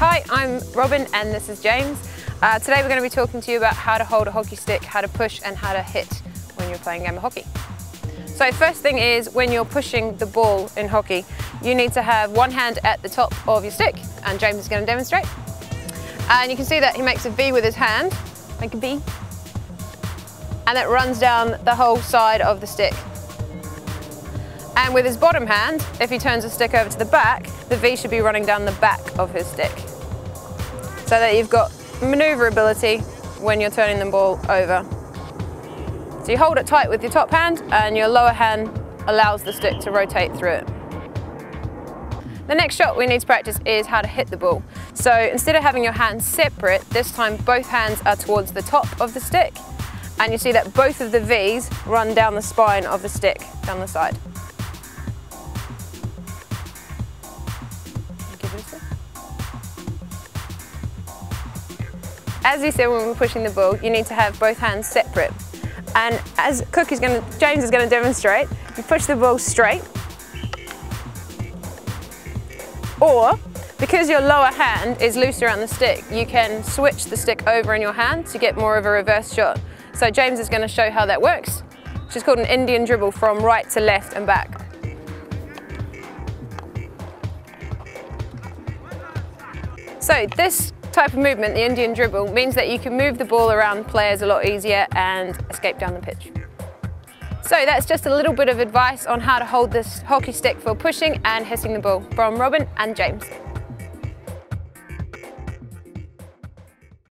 Hi, I'm Robin and this is James. Uh, today we're going to be talking to you about how to hold a hockey stick, how to push and how to hit when you're playing a game of hockey. So first thing is when you're pushing the ball in hockey, you need to have one hand at the top of your stick and James is going to demonstrate. And you can see that he makes a V with his hand, make a V, and it runs down the whole side of the stick. And with his bottom hand, if he turns the stick over to the back, the V should be running down the back of his stick. So that you've got maneuverability when you're turning the ball over. So you hold it tight with your top hand and your lower hand allows the stick to rotate through it. The next shot we need to practice is how to hit the ball. So instead of having your hands separate, this time both hands are towards the top of the stick and you see that both of the V's run down the spine of the stick, down the side. As you said when we're pushing the ball, you need to have both hands separate. And as Cook is going to, James is going to demonstrate, you push the ball straight. Or, because your lower hand is loose around the stick, you can switch the stick over in your hand to get more of a reverse shot. So James is going to show how that works, which is called an Indian dribble from right to left and back. So this type of movement, the Indian dribble, means that you can move the ball around players a lot easier and escape down the pitch. So that's just a little bit of advice on how to hold this hockey stick for pushing and hitting the ball from Robin and James.